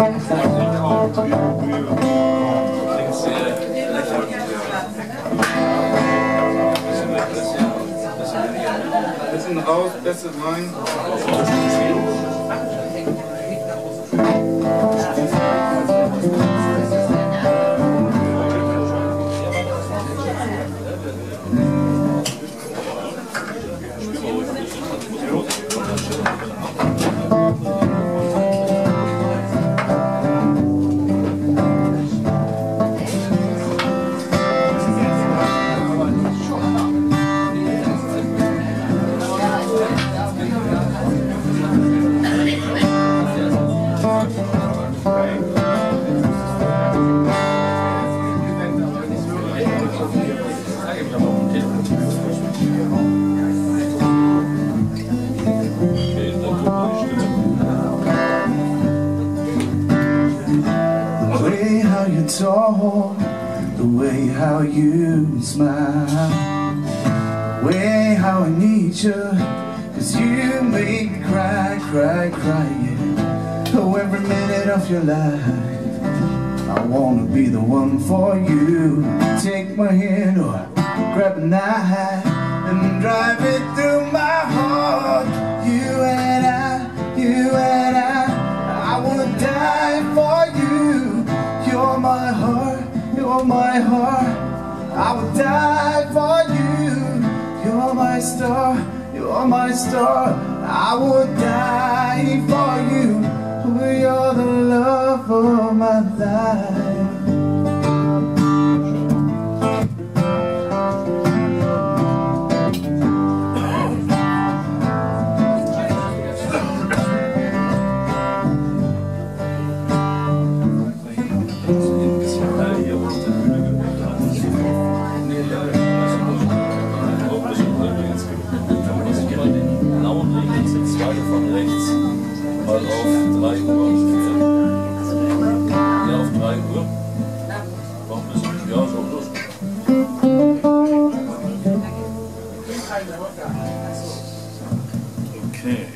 Bisschen raus, Beste rein. Talk, the way how you smile, the way how I need you, cause you make me cry, cry, cry, yeah. Oh, every minute of your life, I wanna be the one for you. Take my hand or grab a knife my heart. I will die for you. You're my star, you're my star. I will die for you. You're the love of my life. 3 Uhr. wir bist du? Ja, ist auch los. Okay.